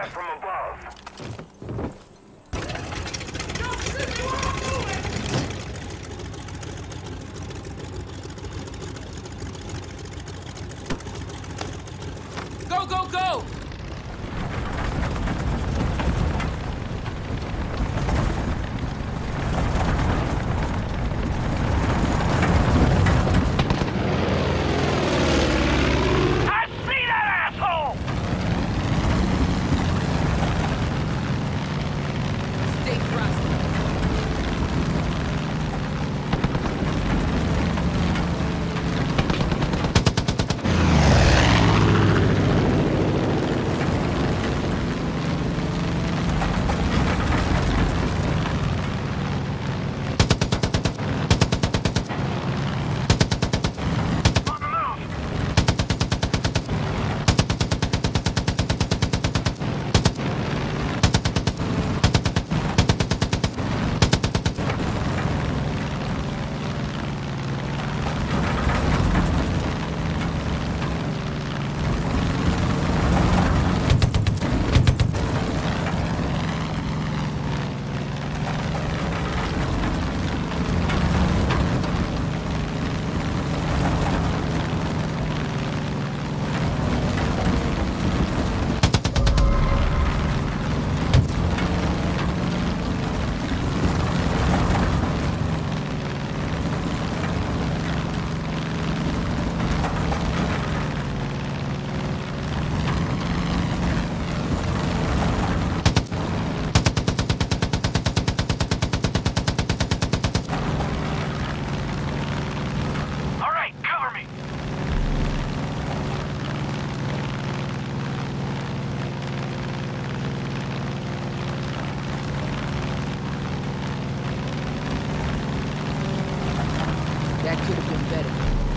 us from above. Go, go, go! been better.